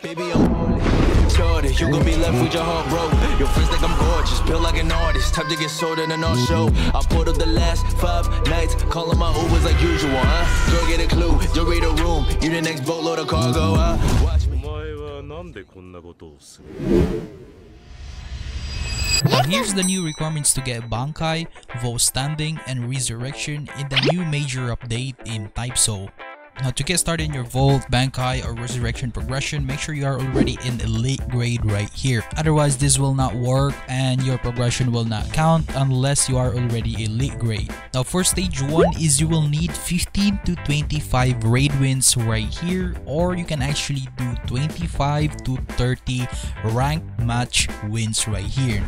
Baby, I'm Jordan, you gon' be left with your heart broke. Your friends think I'm gorgeous, feel like an artist. Time to get sold in an art show. I put up the last five nights, calling my Ubers like usual, huh? Girl, get a clue, you read a room. You the next boatload of cargo, huh? Watch me. Here's the new requirements to get Bankai, Vow Standing, and Resurrection in the new major update in Type Soul. Now to get started in your Volt, Bankai, or Resurrection progression, make sure you are already in Elite grade right here. Otherwise this will not work and your progression will not count unless you are already Elite grade. Now for stage 1 is you will need 15 to 25 raid wins right here or you can actually do 25 to 30 ranked match wins right here.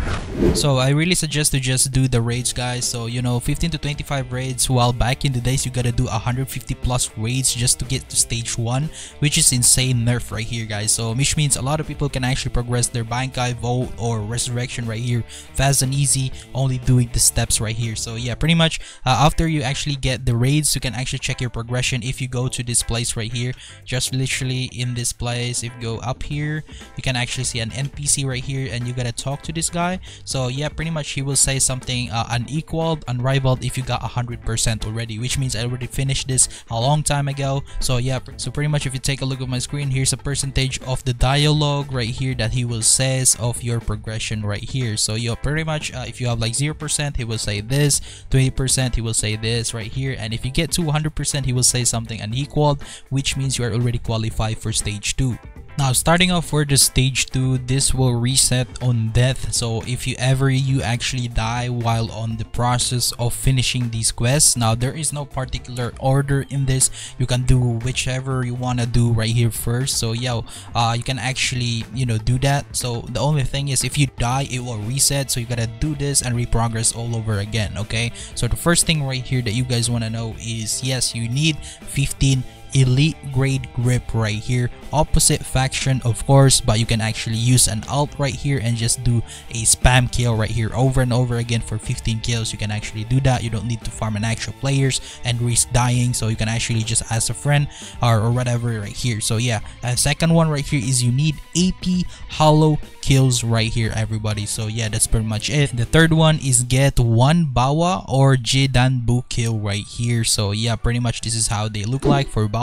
So I really suggest to just do the raids guys. So you know 15 to 25 raids while back in the days you gotta do 150 plus raids just to get to stage 1 which is insane nerf right here guys. So which means a lot of people can actually progress their Bankai, Volt or Resurrection right here fast and easy only doing the steps right here. So yeah pretty much uh, after you actually get the raids you can actually check your progression if you go to this place right here just literally in this place if you go up here you can actually see an NPC right here and you gotta talk to this guy so yeah pretty much he will say something uh, unequaled unrivaled if you got 100% already which means I already finished this a long time ago so yeah so pretty much if you take a look at my screen here's a percentage of the dialogue right here that he will says of your progression right here. So you pretty much uh, if you have like 0% he will say this 20% he will say this right here and if you get to 100% he will say something unequaled which means you are already qualified for stage 2 now starting off for the stage 2 this will reset on death. So if you ever you actually die while on the process of finishing these quests. Now there is no particular order in this. You can do whichever you want to do right here first. So yeah uh, you can actually you know do that. So the only thing is if you die it will reset. So you gotta do this and reprogress all over again okay? So the first thing right here that you guys want to know is yes you need 15 elite grade grip right here. Opposite faction of course but you can actually use an alt right here and just do a spam kill right here over and over again for 15 kills. You can actually do that. You don't need to farm an actual players and risk dying so you can actually just ask a friend or, or whatever right here. So yeah and second one right here is you need 80 hollow kills right here everybody. So yeah that's pretty much it. The third one is get one bawa or Jidanbo kill right here. So yeah pretty much this is how they look like for bawa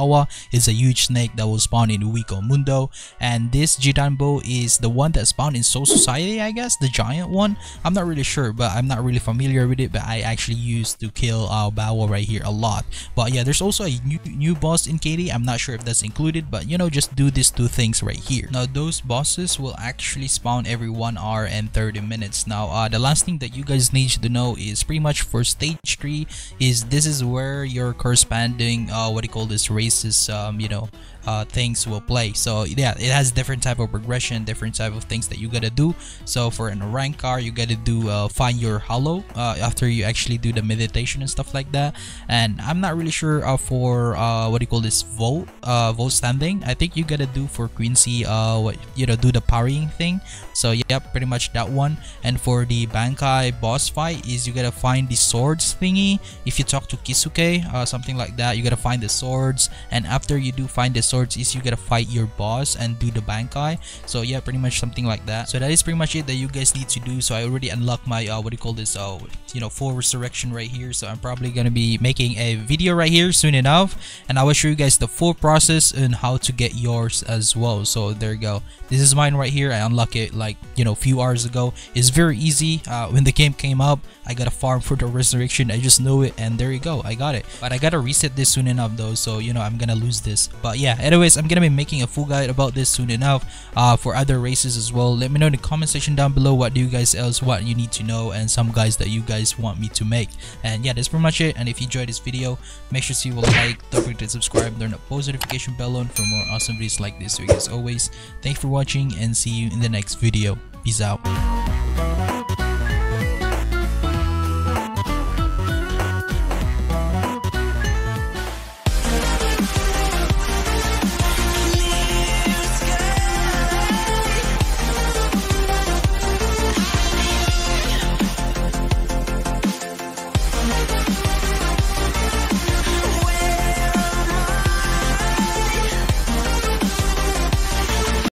it's a huge snake that will spawn in Hueco Mundo and this Jidanbo is the one that spawned in Soul Society I guess the giant one. I'm not really sure but I'm not really familiar with it but I actually used to kill uh, bawa right here a lot. But yeah there's also a new, new boss in KD I'm not sure if that's included but you know just do these two things right here. Now those bosses will actually spawn every 1 hour and 30 minutes. Now uh, the last thing that you guys need to know is pretty much for stage 3 is this is where your corresponding uh, what do you call this races um, you know uh, things will play. So yeah it has different type of progression different type of things that you gotta do. So for an rank car you gotta do uh, find your hollow uh, after you actually do the meditation and stuff like that. And I'm not really sure uh, for uh, what do you call this? Volt uh, volt standing. I think you gotta do for Quincy what you know do the parrying thing. So yep pretty much that one. And for the Bankai boss fight is you gotta find the swords thingy. If you talk to Kisuke something like that you gotta find the swords. And after you do find the swords is you gotta fight your boss and do the Bankai so yeah pretty much something like that. So that is pretty much it that you guys need to do. So I already unlocked my uh, what do you call this uh, you know full resurrection right here. So I'm probably gonna be making a video right here soon enough. And I will show you guys the full process and how to get yours as well. So there you go. This is mine right here. I unlocked it like you know few hours ago. It's very easy. Uh, when the game came up I got a farm for the resurrection. I just know it and there you go. I got it. But I gotta reset this soon enough though. So you know I'm gonna lose this. But yeah anyways I'm gonna be making a full guide about this soon enough uh, for other races as well. Let me know in the comment section down below what do you guys else what you need to know and some guys that you guys want me to make. And yeah that's pretty much it. And if you enjoyed this video make sure to like don't forget to subscribe turn the post notification bell on for more awesome videos like this. So as always thanks for watching and see you in the next video. Peace out